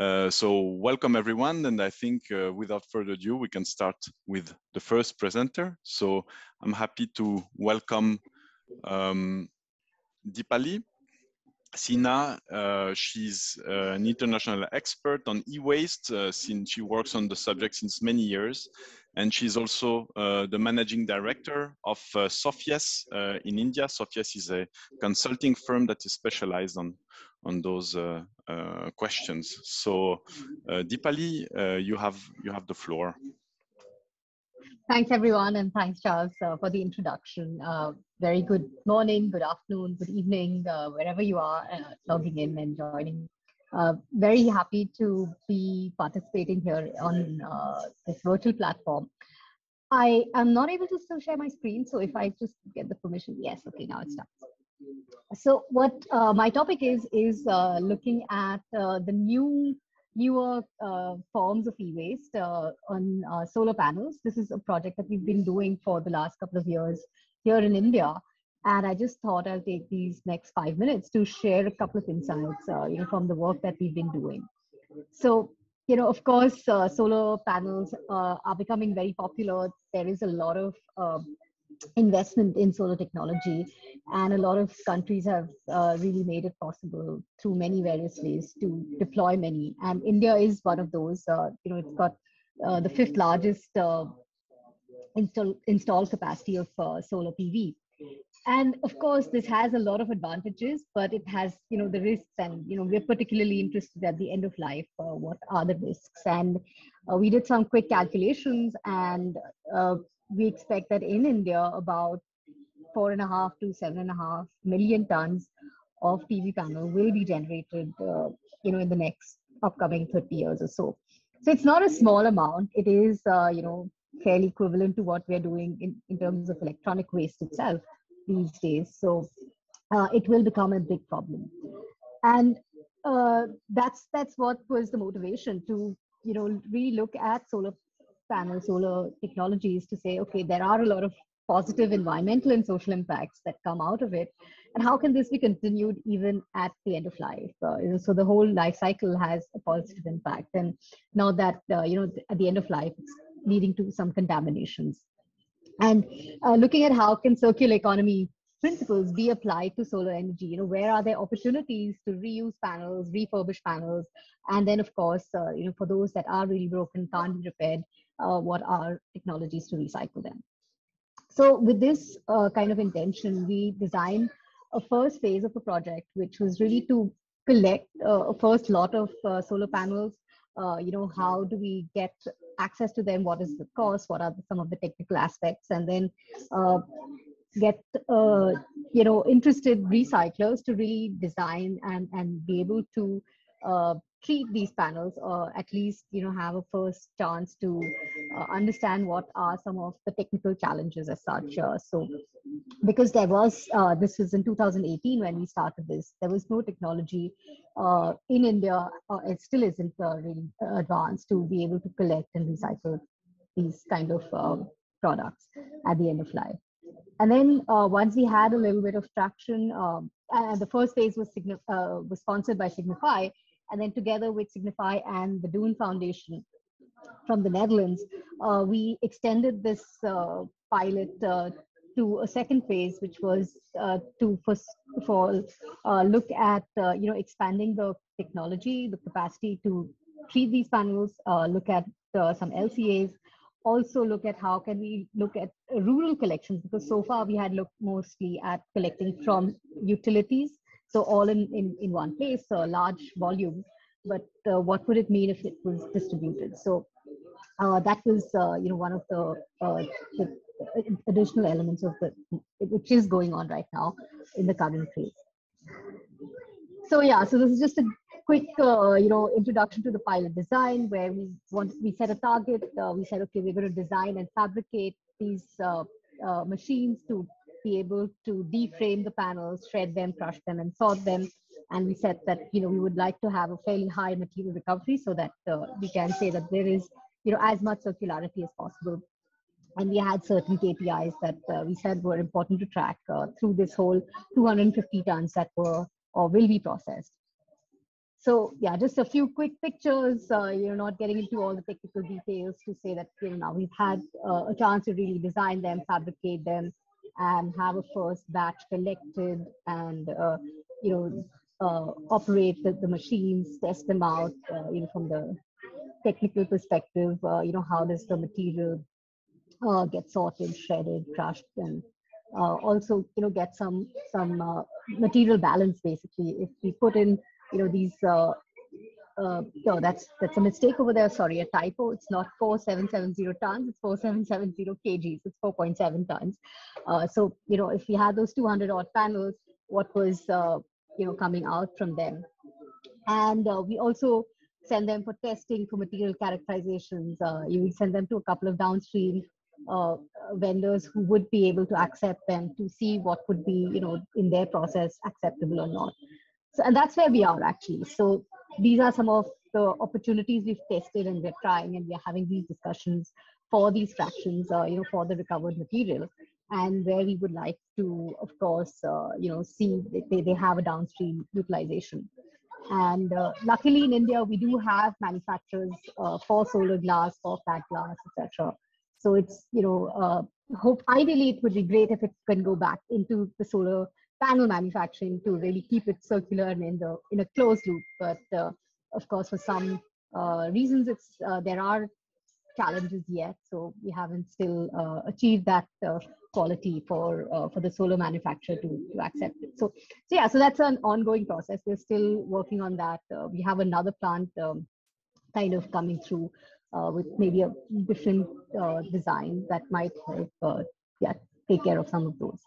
Uh, so welcome everyone, and I think uh, without further ado, we can start with the first presenter. So I'm happy to welcome um, Deepali. Sinha, uh, she's uh, an international expert on e-waste uh, since she works on the subject since many years. And she's also the managing director of Sofies uh, in India. Sofies is a consulting firm that is specialized on, on those questions. So Deepali, you, have, you have the floor. Thanks, everyone, and thanks, Charles, uh, for the introduction. Uh, very good morning, good afternoon, good evening, uh, wherever you are uh, logging in and joining. Uh, very happy to be participating here on uh, this virtual platform. I am not able to still share my screen, so if I just get the permission, yes, okay, now it's done. So what my topic is, is looking at the new newer uh, forms of e-waste uh, on uh, solar panels. This is a project that we've been doing for the last couple of years here in India. And I just thought I'll take these next five minutes to share a couple of insights, uh, you know, from the work that we've been doing. So, you know, of course, uh, solar panels uh, are becoming very popular. There is a lot of investment in solar technology. And a lot of countries have uh, really made it possible through many various ways to deploy many. And india is one of those uh, you know it's got uh, the fifth largest uh, install install capacity of uh, solar pv and of course this has a lot of advantages but it has you know the risks. And you know we're particularly interested at the end of life uh, what are the risks? And we did some quick calculations and we expect that in India, about four and a half to seven and a half million tons of PV panel will be generated, uh, you know, in the next upcoming 30 years or so. So it's not a small amount. It is, uh, you know, fairly equivalent to what we're doing in, in terms of electronic waste itself these days. So uh, it will become a big problem. And uh, that's that's what was the motivation to, you know, really look at solar panel solar technologies to say, okay, there are a lot of positive environmental and social impacts that come out of it. And how can this be continued even at the end of life? Uh, so the whole life cycle has a positive impact. And now that, uh, you know, at the end of life, it's leading to some contaminations. And uh, looking at how can circular economy principles be applied to solar energy you know where are there opportunities to reuse panels refurbish panels and then of course uh, you know for those that are really broken can't be repaired uh, what are technologies to recycle them. So with this uh, kind of intention, we designed a first phase of a project, which was really to collect uh, a first lot of uh, solar panels. Uh, you know, how do we get access to them? What is the cost? What are some of the technical aspects? And then uh, get you know interested recyclers to really design and and be able to treat these panels or at least you know have a first chance to uh, understand what are some of the technical challenges as such uh, so because there was uh, this was in 2018 when we started this. There was no technology uh, in india uh, it still isn't uh, really advanced to be able to collect and recycle these kind of products at the end of life. And then once we had a little bit of traction um, and the first phase was, was sponsored by signify and then together with Signify and the Doen Foundation from the Netherlands, uh, we extended this uh, pilot uh, to a second phase, which was uh, to first of all uh, look at you know expanding the technology, the capacity to treat these panels, look at some LCAs, also look at how can we look at rural collections because so far we had looked mostly at collecting from utilities so all in, in, in one place, a large volume. But uh, what would it mean if it was distributed? So uh, that was, uh, you know, one of the, uh, the, additional elements of the, which is going on right now in the current phase. So yeah, so this is just a quick, uh, you know, introduction to the pilot design where we want, we set a target. Uh, we said, okay, we're going to design and fabricate these machines to be able to deframe the panels, shred them, crush them, and sort them. And we said that you know we would like to have a fairly high material recovery so that uh, we can say that there is you know as much circularity as possible. And we had certain KPIs that uh, we said were important to track uh, through this whole 250 tons that were or will be processed. so yeah, just a few quick pictures. Uh, you know, not getting into all the technical details to say that you know now we've had uh, a chance to really design them, fabricate them, and have a first batch collected, and uh, you know uh, operate the, the, machines, test them out. Uh, you know, from the technical perspective, uh, you know how does the material get sorted, shredded, crushed, and also you know get some some material balance basically. If we put in you know these uh, no, that's that's a mistake over there. Sorry, a typo. It's not 4770 tons. It's 4770 kgs. It's 4.7 tons. Uh, so you know, if we had those 200 odd panels, what was uh, you know coming out from them? And uh, we also send them for testing for material characterizations. Uh, you will send them to a couple of downstream uh, vendors who would be able to accept them to see what would be you know in their process acceptable or not. So, and that's where we are actually. So these are some of the opportunities we've tested and we're trying and we're having these discussions for these fractions, uh, you know, for the recovered material and where we would like to, of course, uh, you know, see they, they have a downstream utilization. And uh, luckily in India, we do have manufacturers uh, for solar glass, for flat glass, etc. So it's, you know, uh, hope ideally it would be great if it can go back into the solar panel manufacturing to really keep it circular and in the in a closed loop. But uh, of course, for some uh, reasons, it's uh, there are challenges yet, so we haven't still uh, achieved that uh, quality for for the solar manufacturer to, to accept it. So, so yeah, so that's an ongoing process. We're still working on that. we have another plant um, kind of coming through with maybe a different design that might help yeah take care of some of those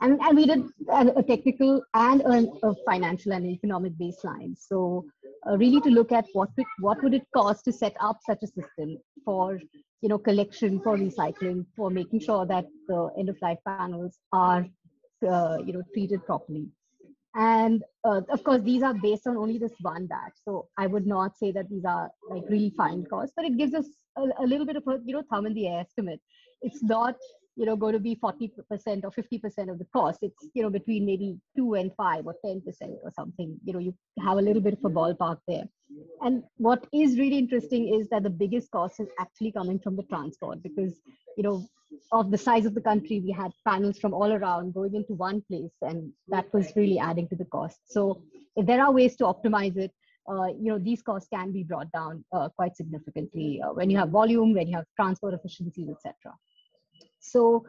and, and we did a, technical and a, a, financial and economic baseline. So uh, really to look at what would, what would it cost to set up such a system for you know collection, for recycling, for making sure that the end of life panels are uh, you know treated properly. And uh, of course, these are based on only this one batch. So I would not say that these are like really fine costs, but it gives us a, a little bit of a you know thumb in the air estimate. It's not you know going to be 40% or 50% of the cost. It's you know between maybe 2 and 5 or 10% or something. You know you have a little bit of a ballpark there. And what is really interesting is that the biggest cost is actually coming from the transport because you know of the size of the country we had panels from all around going into one place and that was really adding to the cost. So if there are ways to optimize it uh, you know these costs can be brought down uh, quite significantly uh, when you have volume when you have transport efficiencies etc so,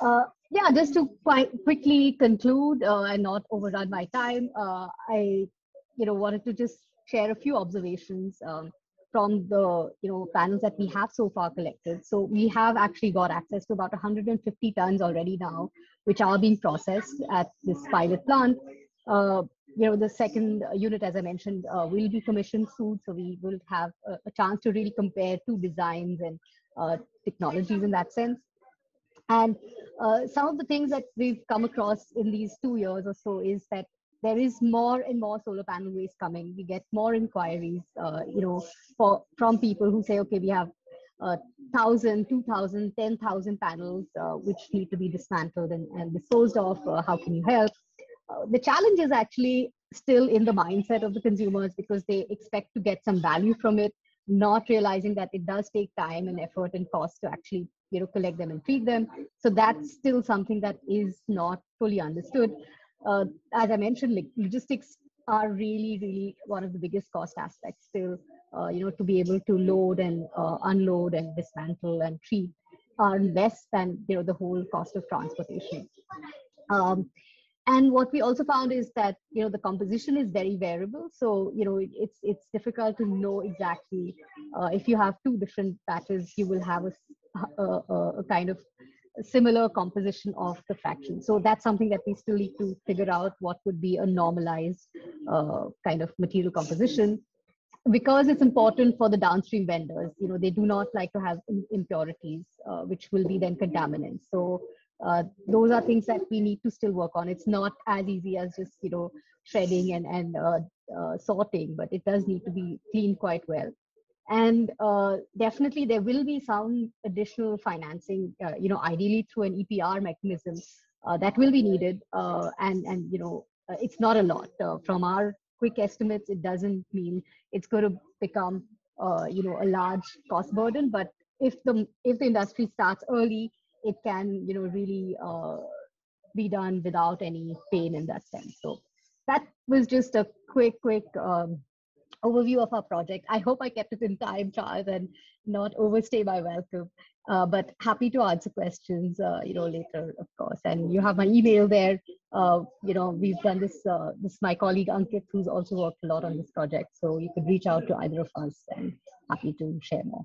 uh, yeah, just to quite quickly conclude uh, and not overrun my time, uh, I, you know, wanted to just share a few observations um, from the, you know, panels that we have so far collected. So we have actually got access to about 150 tons already now, which are being processed at this pilot plant. Uh, you know, the second unit, as I mentioned, uh, will be commissioned soon. So we will have a, a chance to really compare two designs and uh, technologies in that sense. And uh, some of the things that we've come across in these two years or so is that there is more and more solar panel waste coming. We get more inquiries, uh, you know, for from people who say, okay, we have uh, 1,000, 2,000, 10,000 panels uh, which need to be dismantled and, and disposed of. Uh, how can you help? Uh, the challenge is actually still in the mindset of the consumers because they expect to get some value from it, not realizing that it does take time and effort and cost to actually you know collect them and treat them. So that's still something that is not fully understood. Uh, as i mentioned like logistics are really really one of the biggest cost aspects still uh, you know to be able to load and uh, unload and dismantle and treat are less than you know the whole cost of transportation. Um, and what we also found is that you know the composition is very variable. So you know it's it's difficult to know exactly uh, if you have two different batches you will have a, a, a, kind of similar composition of the fraction. So that's something that we still need to figure out what would be a normalized uh, kind of material composition. Because it's important for the downstream vendors, you know, they do not like to have impurities, uh, which will be then contaminants. So uh, those are things that we need to still work on. It's not as easy as just, you know, shredding and, and uh, uh, sorting, but it does need to be cleaned quite well and uh, definitely there will be some additional financing uh, you know ideally through an epr mechanism uh, that will be needed uh, and and you know uh, it's not a lot uh, from our quick estimates, it doesn't mean it's going to become, you know, a large cost burden. But if the if the industry starts early, it can, you know, really be done without any pain in that sense. So that was just a quick, quick um, overview of our project. I hope I kept it in time, Charles, and not overstay my welcome. Uh, but happy to answer questions, uh, you know, later, of course. And you have my email there. Uh, you know, we've done this. Uh, this is my colleague Ankit, who's also worked a lot on this project. So you could reach out to either of us, and happy to share more.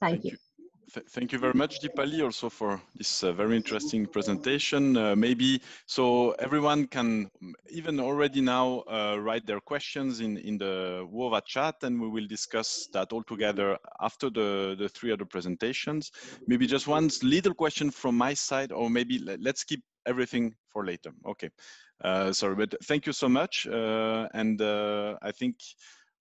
Thank, Thank you. you. Th thank you very much, Deepali, also for this uh, very interesting presentation. Uh, maybe so everyone can even already now uh, write their questions in, in the Whova chat and we will discuss that all together after the, the three other presentations. Maybe just one little question from my side or maybe let's keep everything for later. Okay, uh, sorry, but thank you so much. Uh, and uh, I think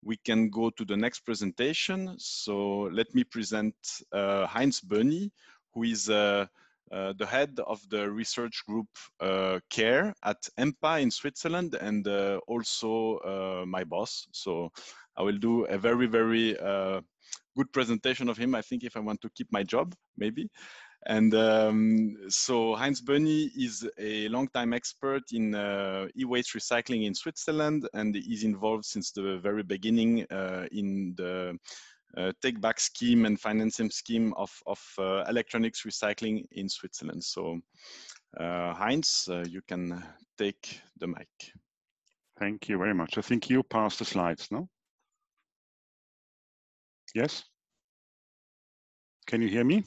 we can go to the next presentation. So let me present uh, Heinz Böni, who is uh, uh, the head of the research group uh, CARE at EMPA in Switzerland and uh, also uh, my boss. So I will do a very, very good presentation of him, I think, if I want to keep my job, maybe. And um, so Heinz Böni is a long-time expert in uh, e-waste recycling in Switzerland and is involved since the very beginning uh, in the uh, take back scheme and financing scheme of, of uh, electronics recycling in Switzerland. So uh, Heinz, uh, you can take the mic. Thank you very much. I think you passed the slides, no? Yes? Can you hear me?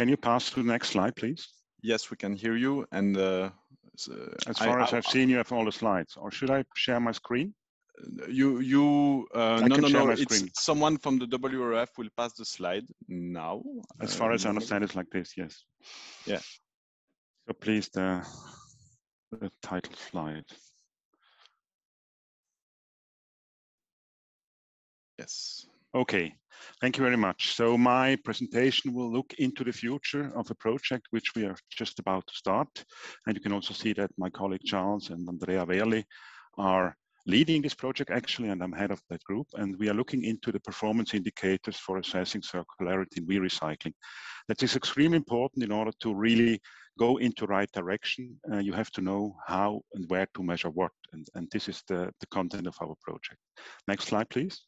Can you pass to the next slide, please? Yes, we can hear you. And uh, as far I, as I've I, seen, you have all the slides. Or should I share my screen? You, you, uh, no, no, no. It's screen. someone from the WRF will pass the slide now. As far uh, as I understand, it's like this. Yes. Yeah. So please, the, the title slide. Yes. Okay, thank you very much. So my presentation will look into the future of a project which we are just about to start. And you can also see that my colleague Charles and Andrea Wehrli are leading this project actually, and I'm head of that group. And we are looking into the performance indicators for assessing circularity in recycling. That is extremely important in order to really go into the right direction. Uh, you have to know how and where to measure what. And, and this is the, the content of our project. Next slide, please.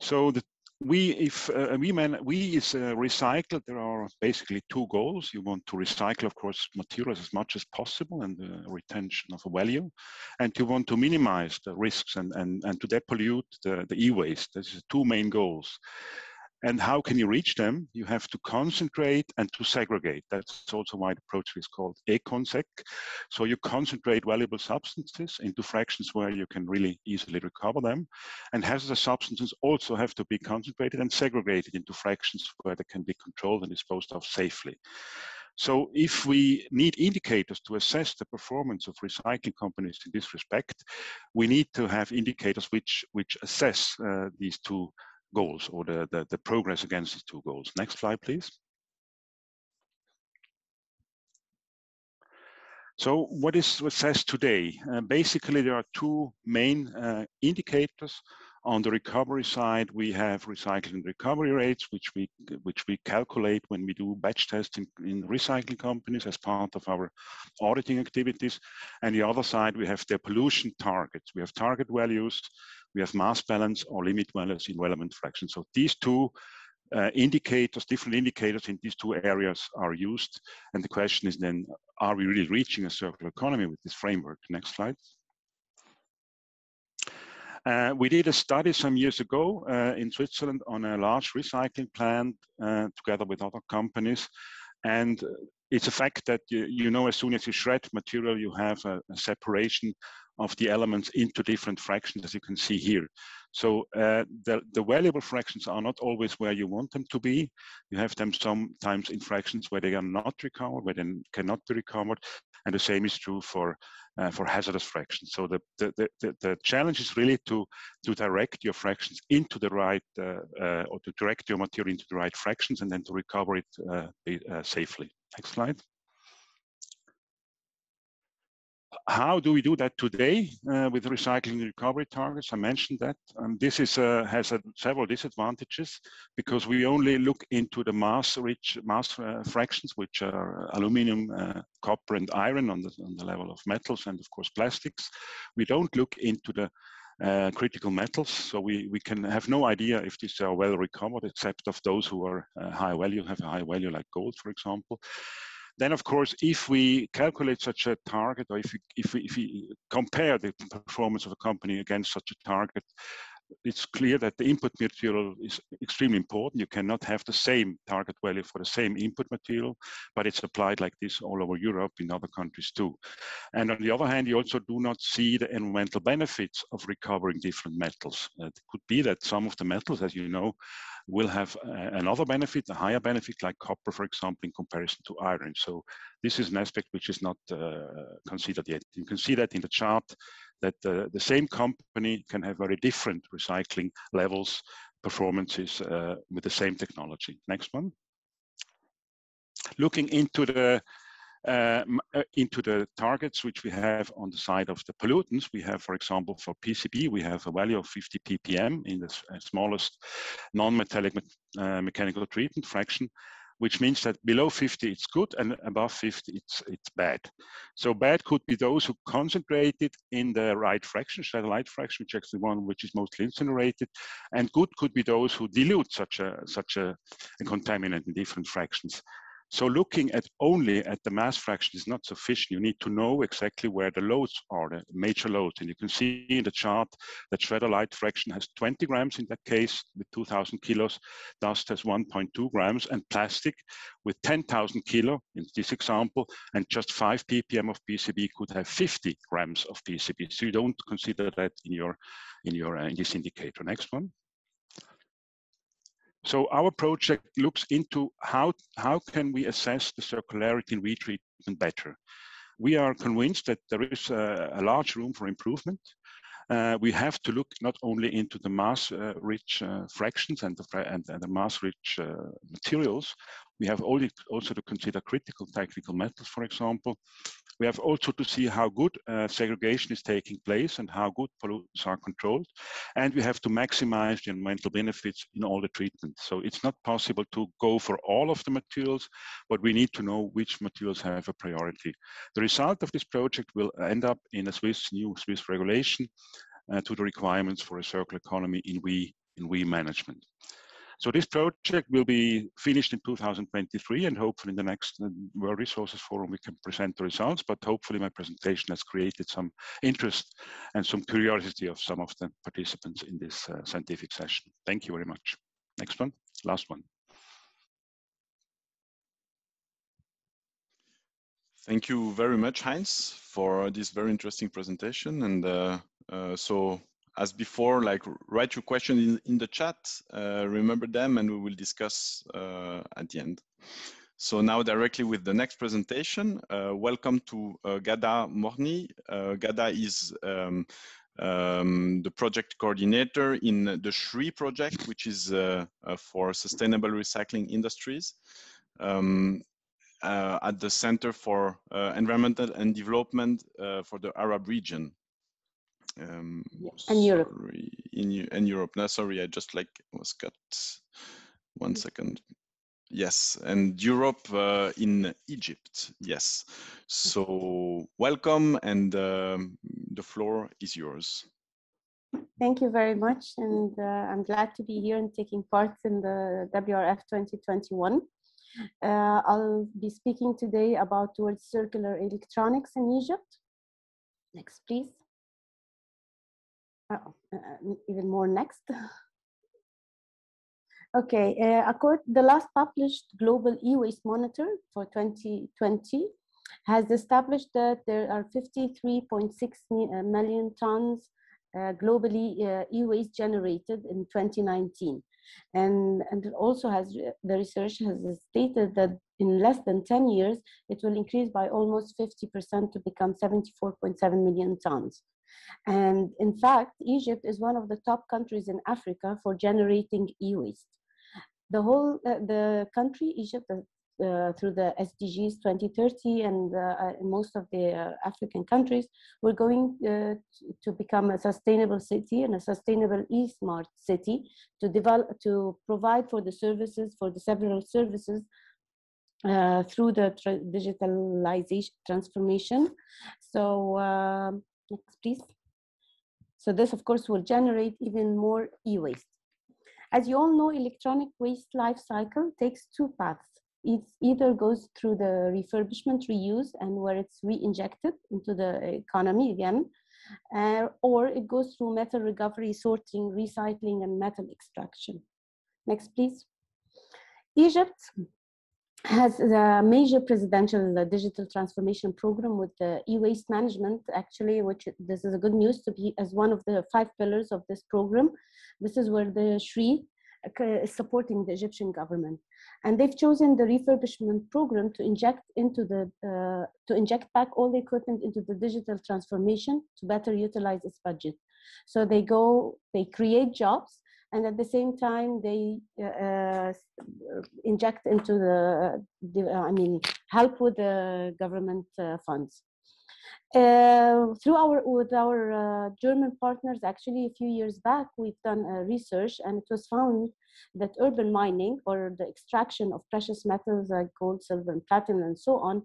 So the, we, if uh, we man, WEEE is uh, recycled, there are basically two goals. You want to recycle, of course, materials as much as possible and the retention of value, and you want to minimize the risks and and and to depollute the the e-waste. These are two main goals. And how can you reach them? You have to concentrate and to segregate. That's also why the project is called EconSec. So you concentrate valuable substances into fractions where you can really easily recover them. And hazardous substances also have to be concentrated and segregated into fractions where they can be controlled and disposed of safely. So if we need indicators to assess the performance of recycling companies in this respect, we need to have indicators which, which assess uh, these two goals or the, the, the progress against these two goals. Next slide, please. So what is what says today? Uh, basically, there are two main uh, indicators. On the recovery side, we have recycling recovery rates, which we which we calculate when we do batch testing in recycling companies as part of our auditing activities. And the other side, we have the pollution targets. We have target values we have mass balance or limit values in relevant fractions. So these two uh, indicators, different indicators in these two areas are used. And the question is then, are we really reaching a circular economy with this framework? Next slide. Uh, we did a study some years ago uh, in Switzerland on a large recycling plant uh, together with other companies. And it's a fact that you, you, know as soon as you shred material, you have a, a separation of the elements into different fractions, as you can see here. So uh, the, the valuable fractions are not always where you want them to be. You have them sometimes in fractions where they are not recovered, where they cannot be recovered. And the same is true for uh, for hazardous fractions. So the, the, the, the, challenge is really to, to direct your fractions into the right, uh, uh, or to direct your material into the right fractions and then to recover it uh, uh, safely. Next slide. How do we do that today uh, with recycling recovery targets? I mentioned that. Um, this is uh, has several disadvantages because we only look into the mass-rich mass uh, fractions, which are aluminum, uh, copper, and iron on the, on the level of metals and of course plastics. We don't look into the uh, critical metals. So we, we can have no idea if these are well recovered, except of those who are uh, high value, have a high value like gold, for example. Then, of course, if we calculate such a target, or if we, if we, if we compare the performance of a company against such a target, it's clear that the input material is extremely important. You cannot have the same target value for the same input material, but it's applied like this all over Europe in other countries too. And on the other hand, you also do not see the environmental benefits of recovering different metals. Uh, it could be that some of the metals, as you know, will have uh, another benefit, a higher benefit like copper, for example, in comparison to iron. So this is an aspect which is not uh, considered yet. You can see that in the chart that uh, the same company can have very different recycling levels, performances uh, with the same technology. Next one. Looking into the uh, uh, into the targets which we have on the side of the pollutants. We have, for example, for PCB, we have a value of 50 ppm in the uh, smallest non-metallic uh, mechanical treatment fraction, which means that below 50 it's good and above 50 it's it's bad. So bad could be those who concentrate it in the right fraction, light fraction, which is the one which is mostly incinerated, and good could be those who dilute such a such a, a contaminant in different fractions. So looking at only at the mass fraction is not sufficient. You need to know exactly where the loads are, the major loads. And you can see in the chart that shredder light fraction has 20 grams in that case with 2000 kilos, dust has 1.2 grams, and plastic with 10,000 kilo in this example, and just 5 ppm of PCB could have 50 grams of PCB. So you don't consider that in your in your uh, in this indicator. Next one. So our project looks into how, how can we assess the circularity in retreatment better. We are convinced that there is a, a large room for improvement. Uh, we have to look not only into the mass-rich uh, uh, fractions and the, and, and the mass-rich uh, materials, we have also to consider critical technical metals, for example. We have also to see how good uh, segregation is taking place and how good pollutants are controlled. And we have to maximize the environmental benefits in all the treatments. So it's not possible to go for all of the materials, but we need to know which materials have a priority. The result of this project will end up in a Swiss new Swiss regulation uh, to the requirements for a circular economy in we in WEEE management. So this project will be finished in 2023 and hopefully in the next uh, World Resources Forum we can present the results, but hopefully my presentation has created some interest and some curiosity of some of the participants in this uh, scientific session. Thank you very much. Next one, last one. Thank you very much, Heinz, for this very interesting presentation. And uh, uh, so as before, like write your question in, in the chat, uh, remember them, and we will discuss uh, at the end. So now directly with the next presentation, uh, welcome to uh, Ghada Moghny. Uh, Ghada is um, um, the project coordinator in the SRI project, which is uh, for sustainable recycling industries. Um, at the Center for Environmental and Development for the Arab region um, and Europe. In, Europe. No, sorry, I just like was cut. One mm. Yes, and Europe uh, in Egypt. Yes. So welcome, and um, the floor is yours. Thank you very much, and uh, I'm glad to be here and taking part in the WRF 2021. Uh, I'll be speaking today about towards circular electronics in Egypt. Next, please oh, uh, even more next. okay, uh, according the last published global e-waste monitor for 2020 has established that there are 53.6 uh, tons uh, globally uh, e-waste generated in 2019. And, and also has, the research has stated that in less than 10 years, it will increase by almost 50% to become 74.7 million tons. And in fact, Egypt is one of the top countries in Africa for generating e-waste. The whole, uh, the country, Egypt, uh, through the SDGs 2030 and uh, most of the uh, African countries, we're going uh, to become a sustainable city and a sustainable e-smart city to develop, to provide for the services, for the several services uh, through the tra digitalization transformation. So um, next, please. So this, of course, will generate even more e-waste. As you all know, electronic waste life cycle takes two paths. It either goes through the refurbishment, reuse, and where it's re-injected into the economy again, uh, or it goes through metal recovery, sorting, recycling, and metal extraction. Next, please. Egypt has a major presidential digital transformation program with the e-waste management actually which this is a good news to be as one of the five pillars of this program. This is where the SRI uh, is supporting the egyptian government. And they've chosen the refurbishment program to inject into the uh, to inject back all the equipment into the digital transformation to better utilize its budget. So they go they create jobs and at the same time they uh, uh inject into the, the, I mean, help with the government uh, funds. Uh, through our with our uh, German partners, actually, a few years back, we've done research, and it was found that urban mining or the extraction of precious metals like gold, silver, and platinum, and so on,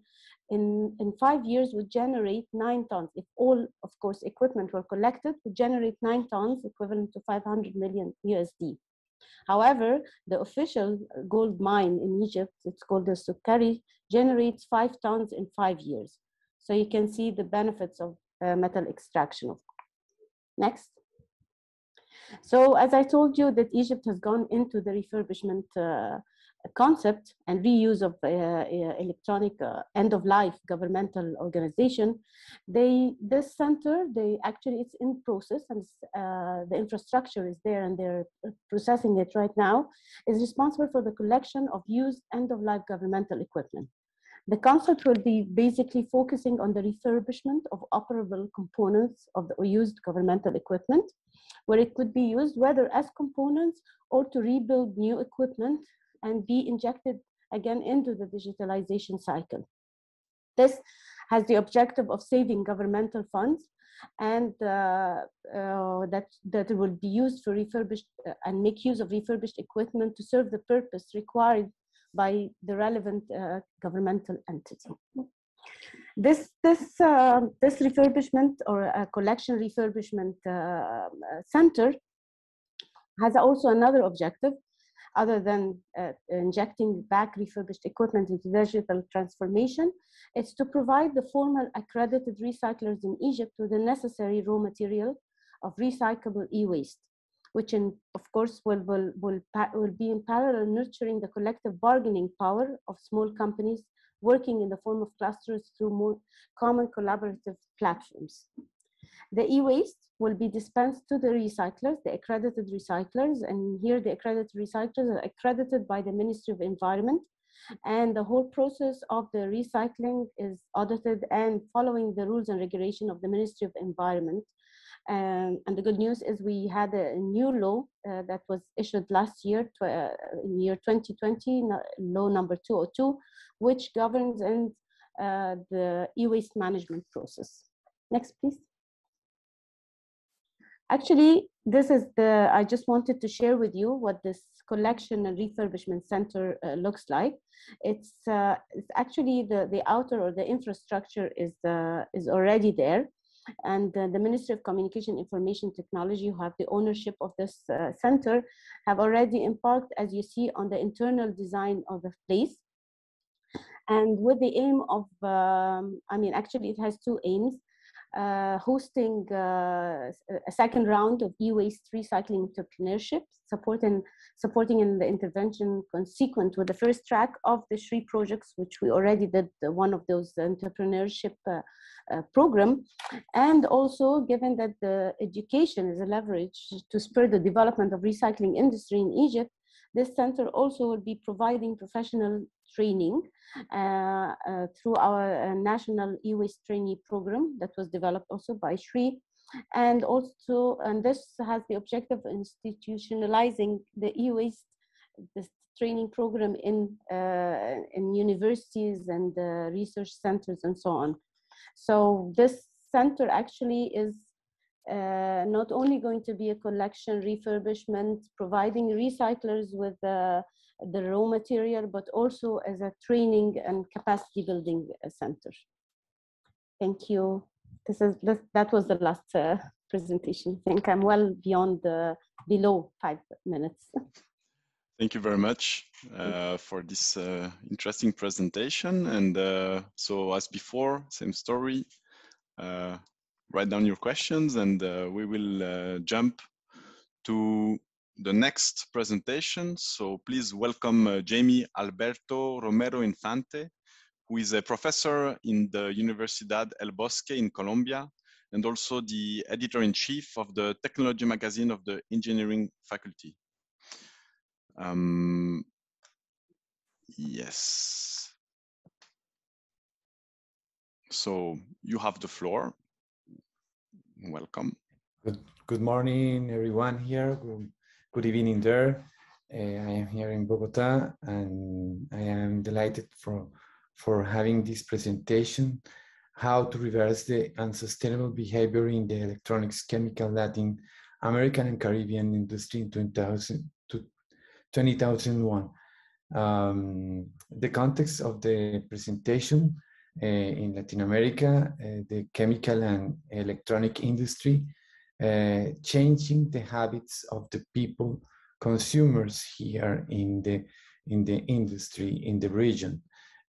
in, in five years would generate nine tons. If all, of course, equipment were collected, would generate nine tons, equivalent to 500 million USD. However, the official gold mine in Egypt, it's called the Sukari, generates five tons in five years. So you can see the benefits of uh, metal extraction. Next. So as I told you that Egypt has gone into the refurbishment uh, concept and reuse of uh, uh, electronic uh, end-of-life governmental organization, they this center they actually it's in process and the infrastructure is there and they're processing it right now is responsible for the collection of used end-of-life governmental equipment. The concept will be basically focusing on the refurbishment of operable components of the used governmental equipment, where it could be used whether as components or to rebuild new equipment and be injected again into the digitalization cycle. This has the objective of saving governmental funds and uh, uh, that, that will be used for refurbished uh, and make use of refurbished equipment to serve the purpose required by the relevant uh, governmental entity. This, this, uh, this refurbishment or collection refurbishment uh, center has also another objective other than uh, injecting back refurbished equipment into digital transformation, it's to provide the formal accredited recyclers in Egypt with the necessary raw material of recyclable e-waste, which in, of course will, will, will, will be in parallel nurturing the collective bargaining power of small companies working in the form of clusters through more common collaborative platforms. The e-waste will be dispensed to the recyclers, the accredited recyclers, and here the accredited recyclers are accredited by the Ministry of Environment. And the whole process of the recycling is audited and following the rules and regulation of the Ministry of Environment. Um, and the good news is we had a new law uh, that was issued last year, uh, in year 2020, law number 202, which governs and uh, the e-waste management process. Next, please. Actually, this is the, I just wanted to share with you what this collection and refurbishment center uh, looks like. It's, uh, it's actually the, the outer or the infrastructure is, uh, is already there. And the Ministry of Communication Information Technology, who have the ownership of this uh, center, have already embarked, as you see, on the internal design of the place. And with the aim of, um, I mean, actually it has two aims uh, hosting uh, a second round of e-waste recycling entrepreneurship, supporting, supporting in the intervention consequent with the first track of the three projects, which we already did one of those entrepreneurship uh, uh, program. And also given that the education is a leverage to spur the development of recycling industry in Egypt, this center also will be providing professional training uh, uh, through our uh, national e-waste trainee program that was developed also by SRI. And also, and this has the objective of institutionalizing the e-waste, this training program in uh, in universities and uh, research centers and so on. So this center actually is uh, not only going to be a collection refurbishment, providing recyclers with the raw material, but also as a training and capacity building uh, center. Thank you. This is this, that was the last uh, presentation. I think I'm well beyond the below five minutes. Thank you very much uh, for this uh, interesting presentation. And uh, so as before, same story, uh, write down your questions and uh, we will uh, jump to the next presentation. So please welcome Jaime Alberto Romero Infante, who is a professor in the Universidad El Bosque in Colombia, and also the editor-in-chief of the technology magazine of the engineering faculty. Um, yes. So you have the floor. Welcome. Good, good morning, everyone here. Good evening there. Uh, I am here in Bogota and I am delighted for, for having this presentation, how to reverse the unsustainable behavior in the electronics, chemical, Latin American and Caribbean industry in 2000, 2001. Um, the context of the presentation uh, in Latin America, uh, the chemical and electronic industry, uh, changing the habits of the people, consumers here in the, in the industry, in the region.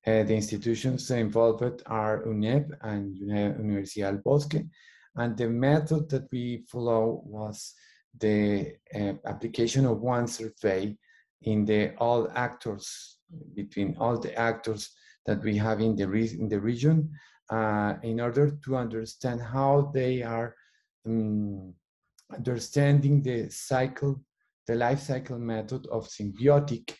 Uh, the institutions involved are UNEP and Universidad del Bosque, and the method that we follow was the uh, application of one survey in the all actors, between all the actors that we have in the, in the region, uh, in order to understand how they are um, understanding the cycle, the life cycle method of symbiotic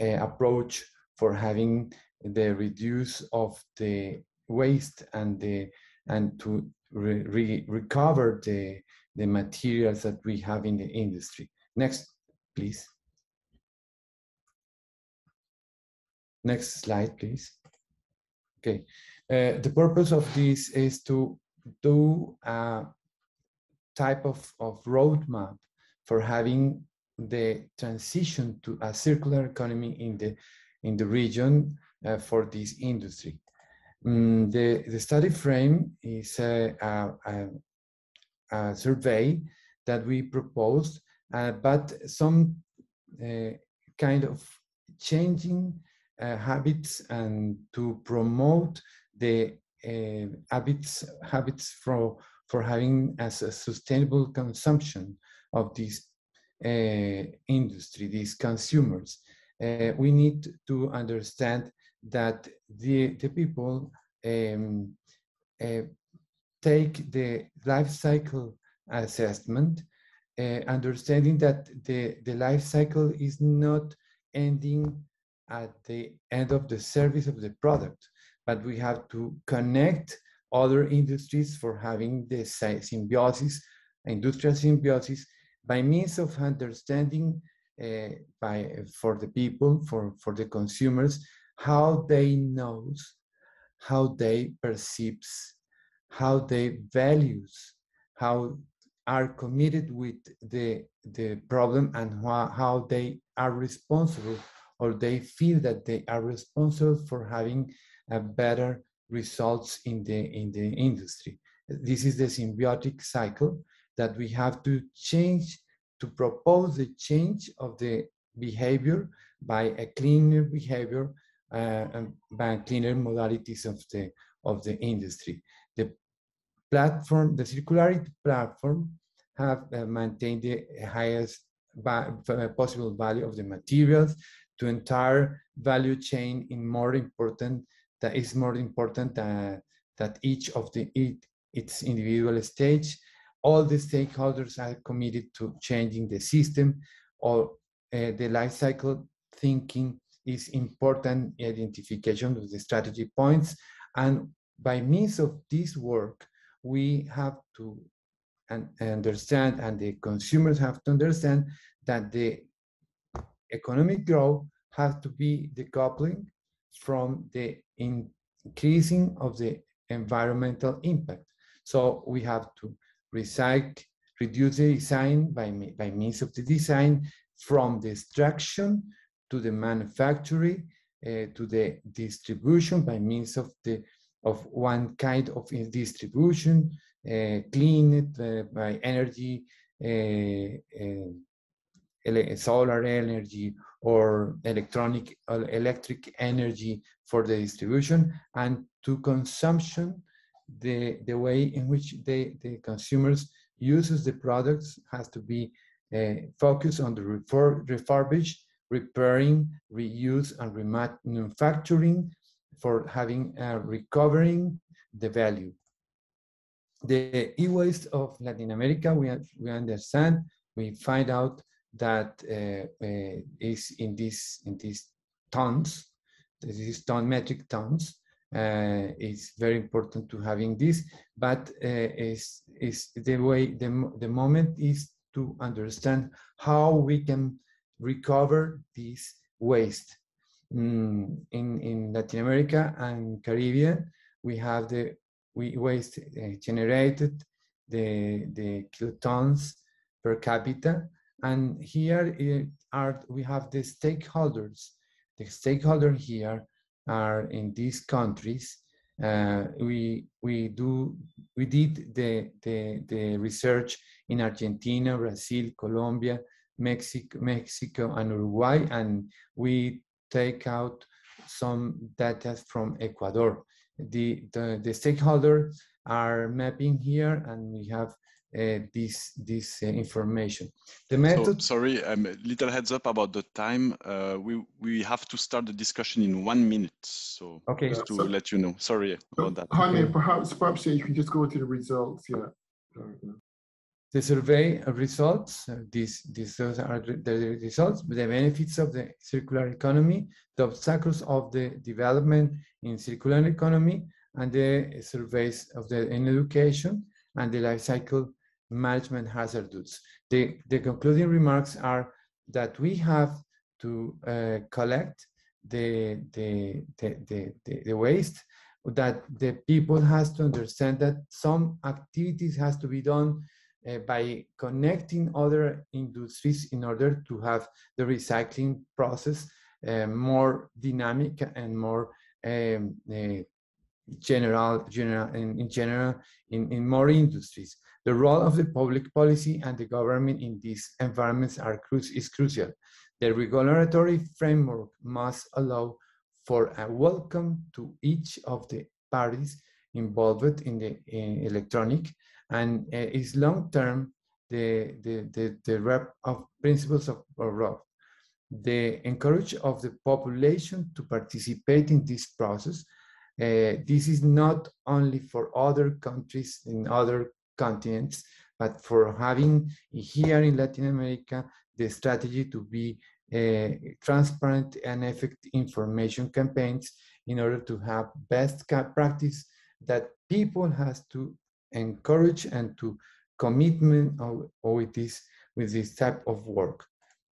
uh, approach for having the reduce of the waste and the and to re re recover the the materials that we have in the industry. Next, please. Next slide, please. Okay, uh, the purpose of this is to do a type of, of roadmap for having the transition to a circular economy in the in the region uh, for this industry. Mm, the, the study frame is a, a, a survey that we proposed, uh, but some uh, kind of changing uh, habits and to promote the uh, habits habits for for having as a sustainable consumption of this uh, industry, these consumers. Uh, we need to understand that the, the people um, uh, take the life cycle assessment, uh, understanding that the, the life cycle is not ending at the end of the service of the product, but we have to connect other industries for having the symbiosis, industrial symbiosis, by means of understanding uh, by for the people, for, for the consumers, how they knows, how they perceives, how they values, how are committed with the, the problem and how, how they are responsible or they feel that they are responsible for having a better results in the in the industry. This is the symbiotic cycle that we have to change to propose the change of the behavior by a cleaner behavior uh, and by cleaner modalities of the of the industry. The platform, the circularity platform, have uh, maintained the highest possible value of the materials to entire value chain in more important that is more important than that each of the it, its individual stage. All the stakeholders are committed to changing the system or uh, the life cycle thinking is important identification of the strategy points. And by means of this work we have to and understand and the consumers have to understand that the economic growth has to be decoupling from the increasing of the environmental impact. So we have to recycle, reduce the design by, by means of the design from the extraction to the manufacturing uh, to the distribution by means of the of one kind of distribution, uh, cleaned uh, by energy, solar energy or electronic electric energy for the distribution and to consumption the the way in which they, the consumers uses the products has to be uh, focused on the refur refurbish repairing reuse and remanufacturing for having uh, recovering the value. The e-waste of latin america we, we understand we find out that uh, uh, is in this in these tons, this is ton metric tons. Uh, it's very important to having this, but is is the way the the moment is to understand how we can recover this waste. Mm, in in Latin America and Caribbean, we have the we waste uh, generated the the kilotons per capita and here are we have the stakeholders. The stakeholders here are in these countries. Uh, we we do we did the, the the research in Argentina, Brazil, Colombia, Mexico, Mexico, and Uruguay, and we take out some data from Ecuador. The, the, the stakeholders are mapping here, and we have uh, this this uh, information. The method. So, sorry, um, little heads up about the time. Uh, we we have to start the discussion in one minute. So okay, just to so, let you know. Sorry about that. Jaime, okay. perhaps perhaps you can just go to the results. Yeah. The survey results. Uh, these these those are the results. The benefits of the circular economy, the obstacles of the development in circular economy, and the surveys of the in education and the life cycle management hazards. The, the concluding remarks are that we have to uh, collect the, the, the, the, the, waste, that the people has to understand that some activities has to be done uh, by connecting other industries in order to have the recycling process uh, more dynamic and more um, uh, general, general in, in general in, in more industries. The role of the public policy and the government in these environments are cru is crucial. The regulatory framework must allow for a welcome to each of the parties involved in the in electronic and uh, is long-term the, the, the, the rep of principles of, of the encourage of the population to participate in this process. Uh, this is not only for other countries in other continents, but for having here in Latin America the strategy to be uh, transparent and effective information campaigns in order to have best practice that people has to encourage and to commitment of, with this with this type of work.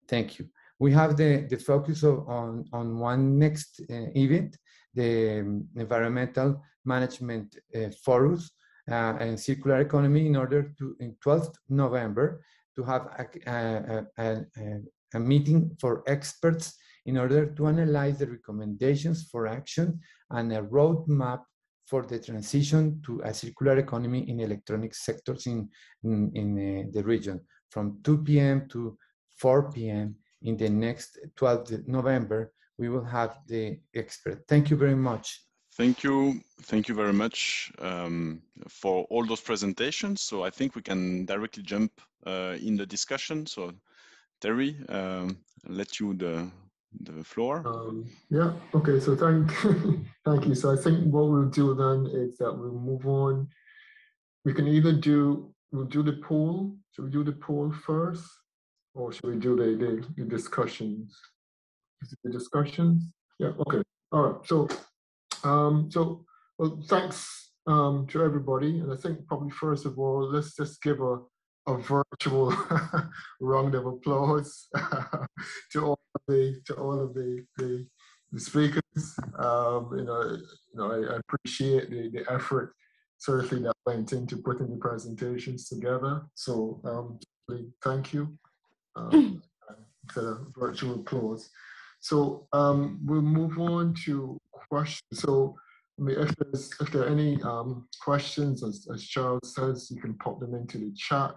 Thank you. We have the, the focus of, on, on one next uh, event, the um, Environmental Management uh, Forums, uh, and circular economy in order to, in 12th November, to have a, a, a, a, meeting for experts in order to analyze the recommendations for action and a roadmap for the transition to a circular economy in electronic sectors in, in, in uh, the region from 2 p.m. to 4 p.m. in the next 12th November, we will have the expert. Thank you very much. Thank you. Thank you very much um, for all those presentations. So I think we can directly jump uh, in the discussion. So Terry, um, let you the, the floor. Um, yeah, okay, so thank, thank you. So I think what we'll do then is that we'll move on. We can either do, we'll do the poll. Should we do the poll first? Or should we do the, the, the discussions? The discussions? Yeah, okay. All right, so um, so, well, thanks um, to everybody. And I think probably first of all, let's just give a, a virtual round of applause to all of the to all of the the, the speakers. Um, you know, you know, I, I appreciate the, the effort certainly that went into putting the presentations together. So um, thank you. Um, for the virtual applause. So um, we'll move on to So I mean, if there's if there are any um, questions, as, as Charles says, you can pop them into the chat,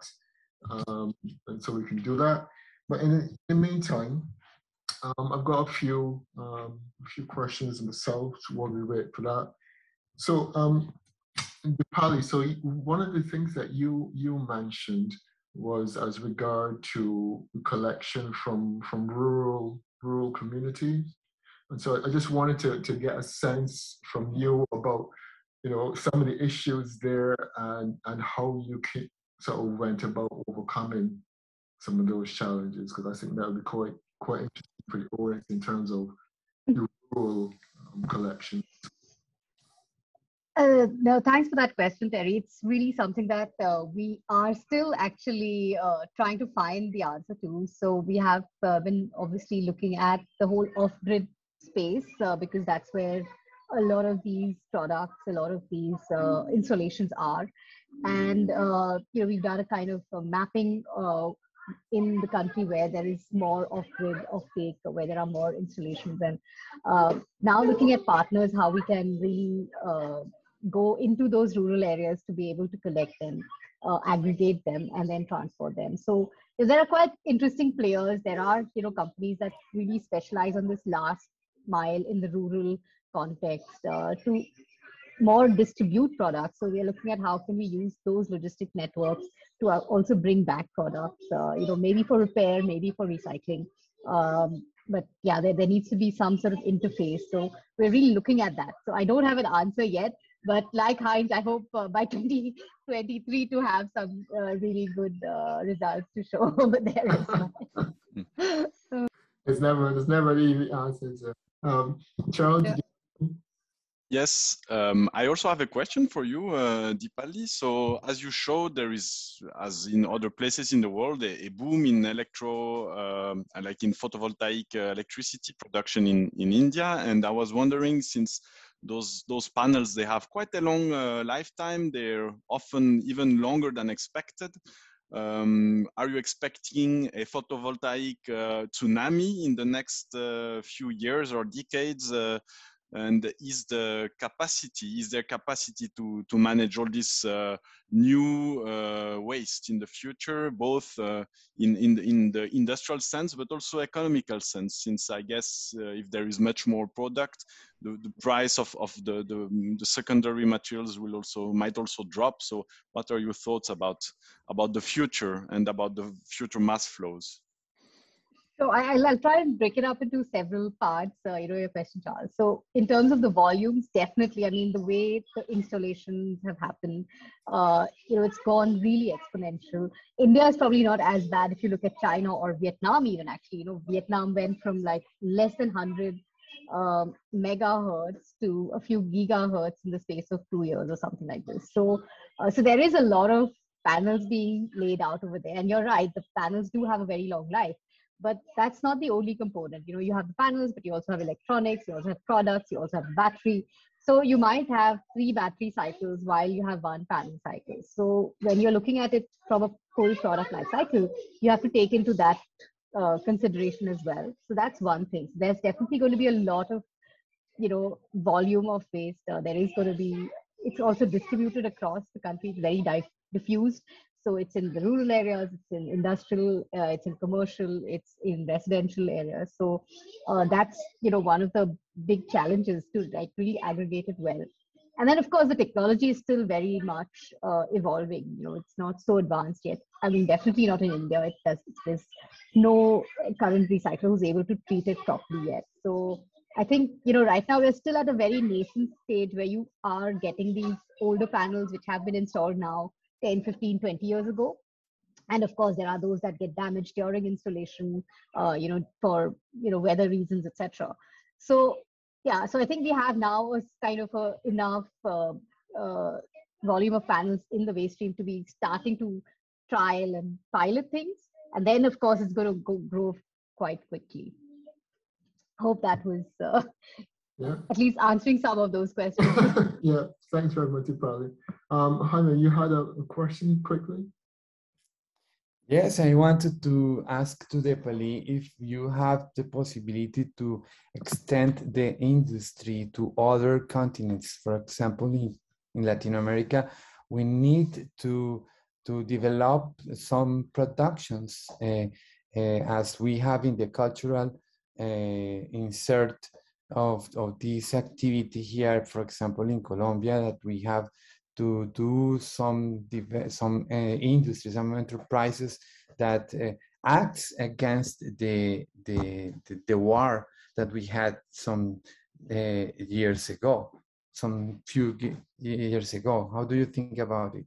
um, and so we can do that. But in, in the meantime, um, I've got a few um, a few questions myself while we wait for that. So, um, Deepali, so one of the things that you you mentioned was as regard to collection from from rural rural communities, and so I just wanted to to get a sense from you about you know some of the issues there and and how you sort of went about overcoming some of those challenges because I think that would be quite quite interesting for the audience in terms of your rural um, collection. Uh, no, thanks for that question, Terry. It's really something that uh, we are still actually uh, trying to find the answer to. So we have uh, been obviously looking at the whole off-grid space uh, because that's where a lot of these products, a lot of these uh, installations are. And you know, we've done a kind of mapping in the country where there is more off-grid, off-take, where there are more installations. And now looking at partners, how we can really go into those rural areas to be able to collect them, uh, aggregate them, and then transport them. So there are quite interesting players. There are you know companies that really specialize on this last mile in the rural context uh, to more distribute products. So we are looking at how can we use those logistic networks to uh, also bring back products, uh, you know, maybe for repair, maybe for recycling. Um, but yeah, there, there needs to be some sort of interface. So we're really looking at that. So I don't have an answer yet, but like Heinz, I hope uh, by 2023 to have some uh, really good uh, results to show over there well. it's never, there's never easy answers. Um, Charles, yeah. Yes, um, I also have a question for you, uh, Deepali. So, as you showed, there is, as in other places in the world, a, a boom in electro, um, like in photovoltaic uh, electricity production in, in India. And I was wondering, since those those panels they have quite a long uh, lifetime they're often even longer than expected um, are you expecting a photovoltaic uh, tsunami in the next uh, few years or decades? Uh, and is the capacity is there capacity to to manage all this uh, new uh, waste in the future both uh, in in the, in the industrial sense but also economical sense since i guess uh, if there is much more product the, the price of of the, the, the secondary materials will also might also drop. So what are your thoughts about about the future and about the future mass flows so I, will try and break it up into several parts. Uh, you know your question, Charles. So in terms of the volumes, definitely. I mean, the way the installations have happened, uh, you know, it's gone really exponential. India is probably not as bad if you look at China or Vietnam. Even actually, you know, Vietnam went from like less than hundred um, megahertz to a few gigahertz in the space of two years or something like this. So, uh, so there is a lot of panels being laid out over there. And you're right, the panels do have a very long life but that's not the only component. You know you have the panels but you also have electronics you also have products you also have battery. So you might have three battery cycles while you have one panel cycle. So when you're looking at it from a full product life cycle you have to take into that uh, consideration as well. So that's one thing. So there's definitely going to be a lot of you know volume of waste. Uh, there is going to be it's also distributed across the country it's very diffused so it's in the rural areas, it's in industrial, uh, it's in commercial, it's in residential areas. So uh, that's you know one of the big challenges to like really aggregate it well. And then of course the technology is still very much uh, evolving. You know, it's not so advanced yet. I mean, definitely not in India. It does. There's no current recycler who's able to treat it properly yet. So I think, you know, right now we're still at a very nascent stage where you are getting these older panels which have been installed now 10, 15, 20 years ago. And of course, there are those that get damaged during installation, uh, you know, for you know weather reasons, etc. So yeah, so I think we have now a kind of a enough uh, uh, volume of panels in the waste stream to be starting to trial and pilot things, and then of course it's going to go, grow quite quickly. hope that was uh, yeah. at least answering some of those questions. yeah, thanks very much, Deepali. Um, Jaime, you had a, a question quickly? Yes, I wanted to ask to Deepali if you have the possibility to extend the industry to other continents. For example, in, in Latin America, we need to, to develop some productions uh, uh, as we have in the cultural uh, insert of, of this activity here, for example, in Colombia, that we have to do some some uh, industries, some enterprises that uh, acts against the, the, the the war that we had some uh, years ago, some few years ago. How do you think about it?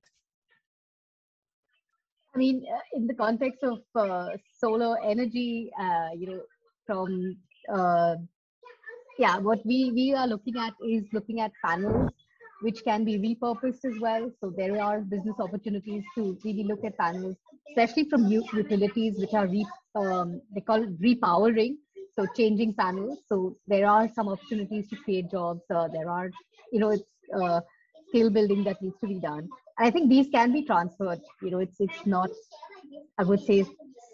I mean, uh, in the context of uh, solar energy, uh, you know, from yeah, what we we are looking at is looking at panels which can be repurposed as well. So there are business opportunities to really look at panels, especially from utilities which are re, um, they call it repowering. So changing panels. So there are some opportunities to create jobs. Uh, there are, you know, it's uh, skill building that needs to be done. And I think these can be transferred. You know, it's it's not, I would say,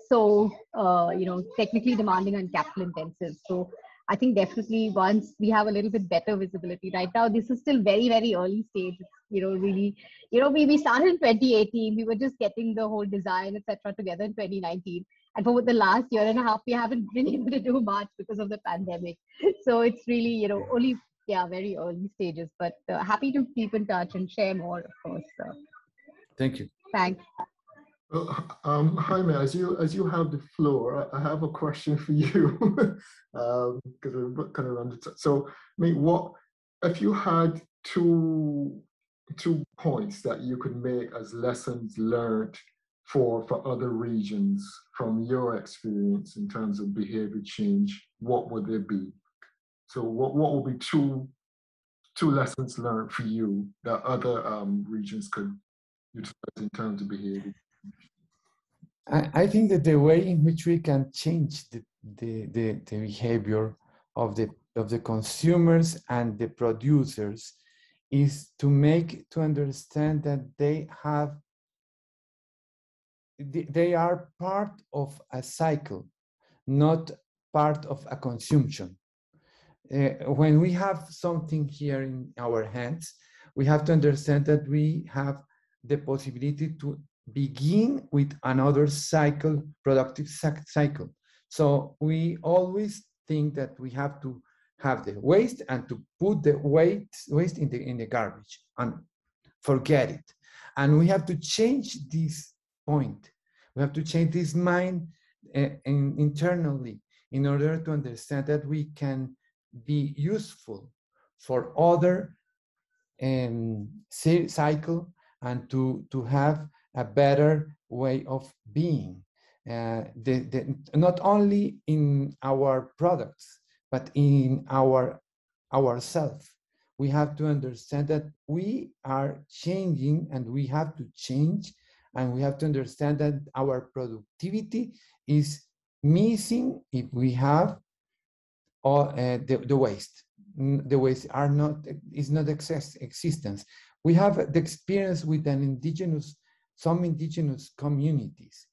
so uh, you know technically demanding and capital intensive. So I think definitely once we have a little bit better visibility. Right now, this is still very, very early stage. you know, really, you know, we, we started in 2018. We were just getting the whole design, etc., together in 2019. And for the last year and a half, we haven't been able to do much because of the pandemic. So it's really, you know, only yeah, very early stages. But uh, happy to keep in touch and share more, of course. So. Thank you. Thanks. Um, Jaime, as you as you have the floor, I have a question for you because um, we're kind of the So, I mean, what if you had two two points that you could make as lessons learned for for other regions from your experience in terms of behavior change? What would they be? So, what what would be two two lessons learned for you that other um, regions could utilize in terms of behavior? I, I think that the way in which we can change the, the, the, the behavior of the of the consumers and the producers is to make to understand that they have they are part of a cycle not part of a consumption. Uh, when we have something here in our hands we have to understand that we have the possibility to begin with another cycle, productive cycle. So we always think that we have to have the waste and to put the waste, waste in, the, in the garbage and forget it. And we have to change this point. We have to change this mind uh, in, internally in order to understand that we can be useful for other um, cycle and to, to have a better way of being. Uh, the, the, not only in our products, but in our ourselves. We have to understand that we are changing and we have to change and we have to understand that our productivity is missing if we have all, uh, the, the waste. The waste are not, is not excess, existence. We have the experience with an indigenous some indigenous communities.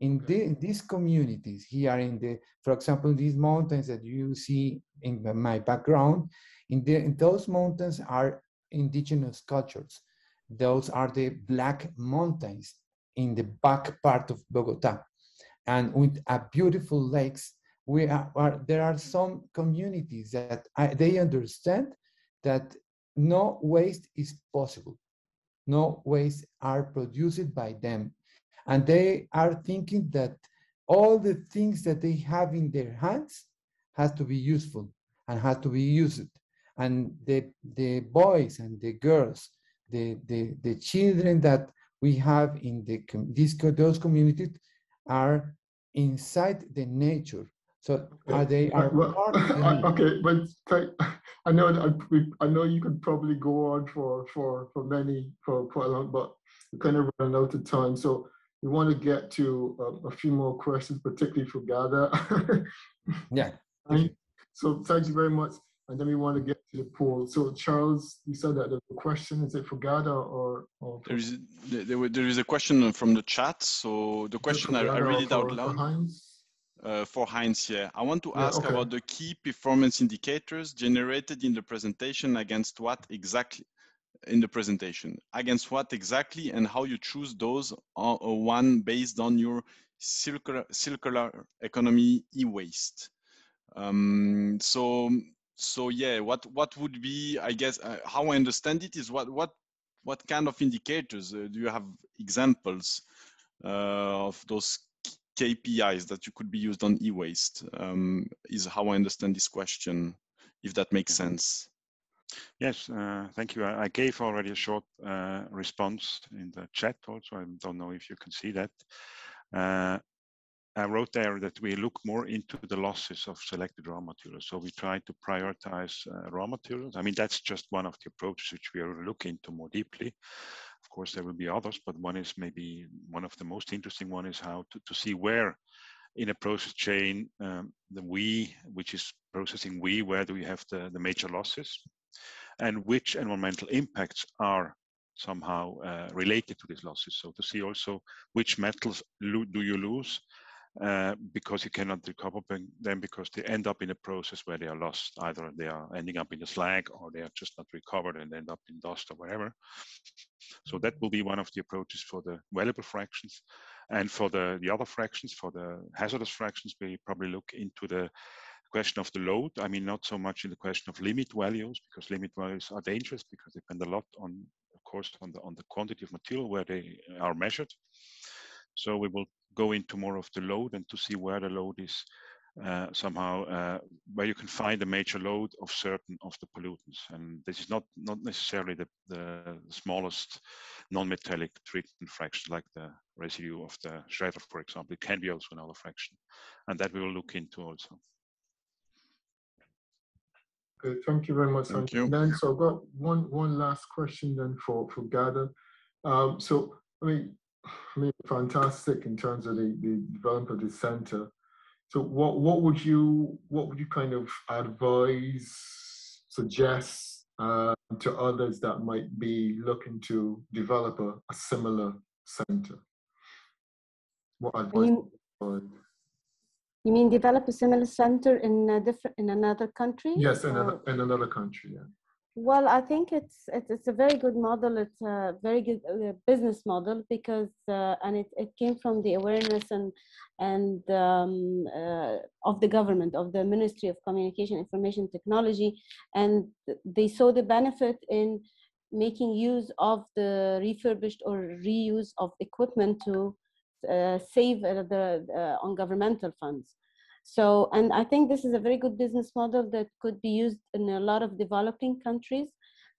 In, the, in these communities here in the, for example, these mountains that you see in my background, in, the, in those mountains are indigenous cultures. Those are the Black Mountains in the back part of Bogota. And with a beautiful lakes, we are, are, there are some communities that I, they understand that no waste is possible no waste are produced by them. And they are thinking that all the things that they have in their hands has to be useful and has to be used. And the, the boys and the girls, the, the, the children that we have in the, these, those communities are inside the nature. So are they are well, okay, but I know I, I know you could probably go on for for for many for quite a long, but we kind of run out of time. So we want to get to uh, a few more questions, particularly for Ghada. yeah. so thank you very much. And then we want to get to the poll. So Charles, you said that the question is it for Ghada or, or there is there, there is a question from the chat. So the question I, I read it out loud. For uh, for Heinz, yeah. I want to Yeah, ask okay. about the key performance indicators generated in the presentation against what exactly in the presentation against what exactly and how you choose those uh, uh, one based on your circular circular economy e-waste um, so so yeah what what would be i guess uh, how i understand it is what what what kind of indicators uh, do you have examples uh, of those KPIs that you could be used on e-waste um, is how I understand this question, if that makes sense. Yes, uh, thank you. I, I gave already a short uh, response in the chat also. I don't know if you can see that. Uh, I wrote there that we look more into the losses of selected raw materials. So we try to prioritize uh, raw materials. I mean, that's just one of the approaches which we are looking into more deeply. Course, there will be others, but one is maybe one of the most interesting one is how to, to see where in a process chain, um, the we, which is processing we, where do we have the, the major losses and which environmental impacts are somehow uh, related to these losses. So to see also which metals do you lose uh, because you cannot recover them because they end up in a process where they are lost. Either they are ending up in the slag or they are just not recovered and end up in dust or whatever. So that will be one of the approaches for the valuable fractions. And for the, the other fractions, for the hazardous fractions, we probably look into the question of the load. I mean, not so much in the question of limit values, because limit values are dangerous because they depend a lot on, of course, on the on the quantity of material where they are measured. So we will go into more of the load and to see where the load is uh, somehow uh, where you can find the major load of certain of the pollutants. And this is not not necessarily the, the smallest non-metallic treatment fraction like the residue of the shredder, for example. It can be also another fraction, and that we will look into also. Okay, thank you very much. Thank you. Then, so I've got one one last question then for for Ghada. Um, so I mean, I mean, fantastic in terms of the, the development of the center. So what what would you what would you kind of advise, suggest uh, to others that might be looking to develop a, a similar center? What You advice? mean, would- you mean develop a similar center in a different in another country? Yes, in, or- another in another country. Yeah. Well, I think it's it's, it's a very good model. It's a very good uh, business model because uh, and it, it came from the awareness and and um, uh, of the government of the Ministry of Communication Information Technology, and they saw the benefit in making use of the refurbished or reuse of equipment to uh, save uh, the uh, on governmental funds. So, and I think this is a very good business model that could be used in a lot of developing countries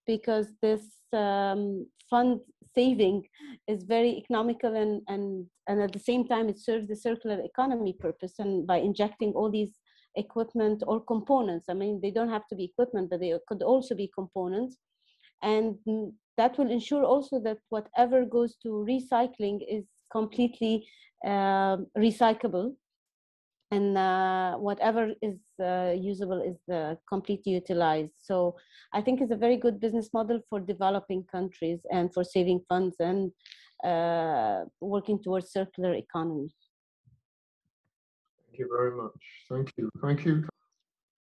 because this um, fund saving is very economical and, and, and at the same time it serves the circular economy purpose and by injecting all these equipment or components. I mean, they don't have to be equipment, but they could also be components. And that will ensure also that whatever goes to recycling is completely um recyclable and uh, whatever is uh, usable is uh, completely utilized. So I think it's a very good business model for developing countries and for saving funds and uh, working towards circular economy. Thank you very much. Thank you. Thank you.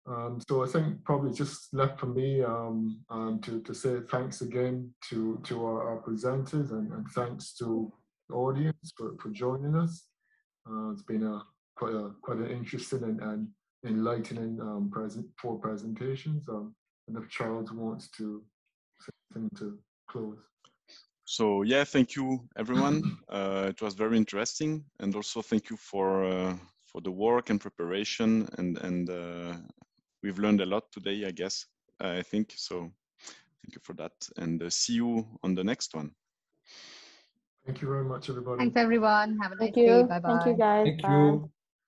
Um, so I think probably just left for me um, um, to, to say thanks again to, to our, our presenters and, and thanks to the audience for, for joining us. Uh, it's been a quite a quite an interesting and, and enlightening um, present four presentations. Um, and if Charles wants to say something to close. So yeah, thank you everyone. Uh, it was very interesting, and also thank you for uh, for the work and preparation, and and uh, we've learned a lot today, I guess. I think so. Thank you for that, and uh, see you on the next one. Thank you very much, everybody. Thanks, everyone. Have a nice Thank day. you. Bye bye. Thank you guys. Thank Bye. you.